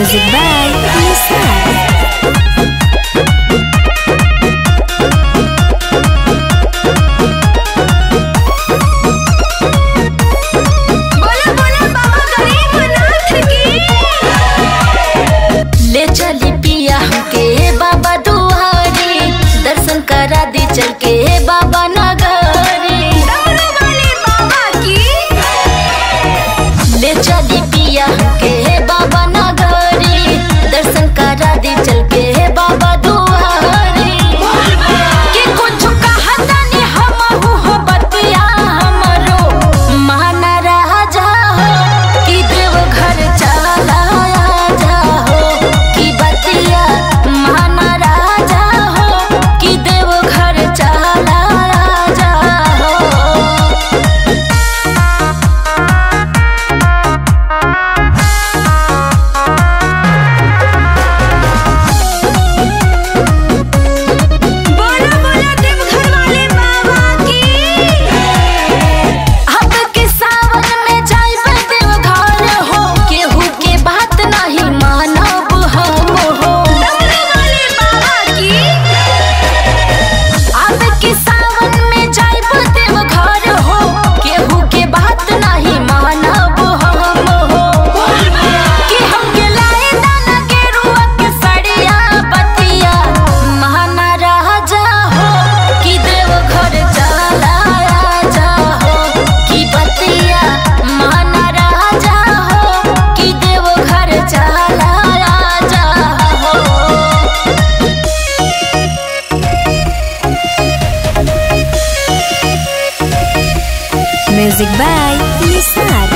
Music by Mustafa. ले चली पिया के बाबा दुआरी दर्शन करा Music. By Miss